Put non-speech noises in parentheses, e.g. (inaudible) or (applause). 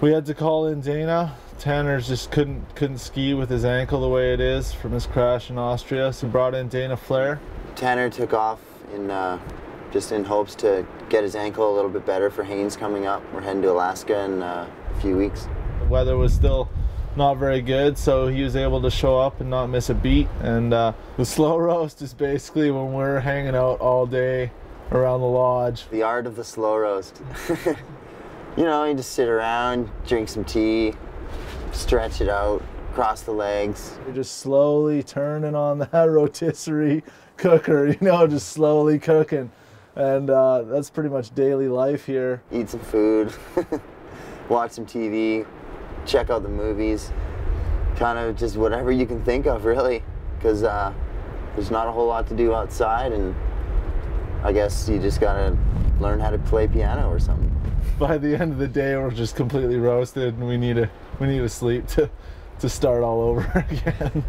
we had to call in Dana. Tanner just couldn't couldn't ski with his ankle the way it is from his crash in Austria, so brought in Dana Flahr. Tanner took off in uh, just in hopes to get his ankle a little bit better for Haines coming up. We're heading to Alaska in uh, a few weeks. The weather was still not very good, so he was able to show up and not miss a beat. And uh, the (laughs) slow roast is basically when we're hanging out all day around the lodge. The art of the slow roast. (laughs) you know, you just sit around, drink some tea, stretch it out, cross the legs. You're just slowly turning on (laughs) that rotisserie cooker, you know, just slowly cooking. And uh, that's pretty much daily life here. Eat some food, (laughs) watch some TV, check out the movies, kind of just whatever you can think of, really, because uh, there's not a whole lot to do outside, and I guess you just gotta learn how to play piano or something. By the end of the day, we're just completely roasted, and we need to we need to sleep to to start all over (laughs) again.